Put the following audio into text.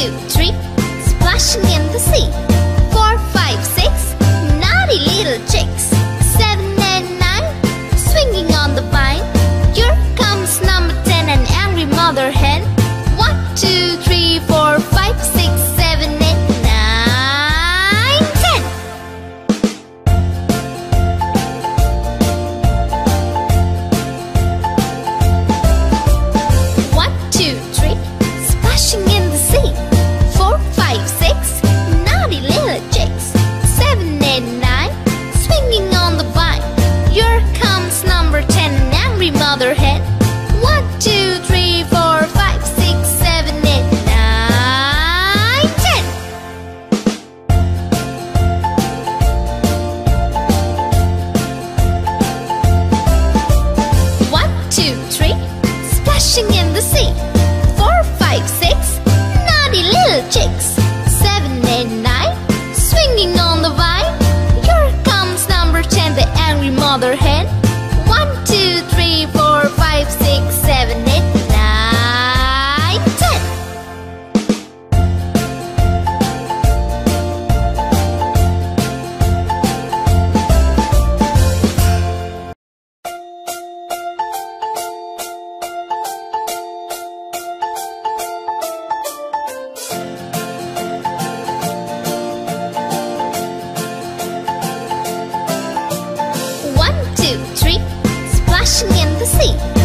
two, three, splashing in the sea. two, three, splashing in the sea. Four, five, six, naughty little chicks. Seven and nine, swinging on the vine. Here comes number ten, the angry mother hen. see.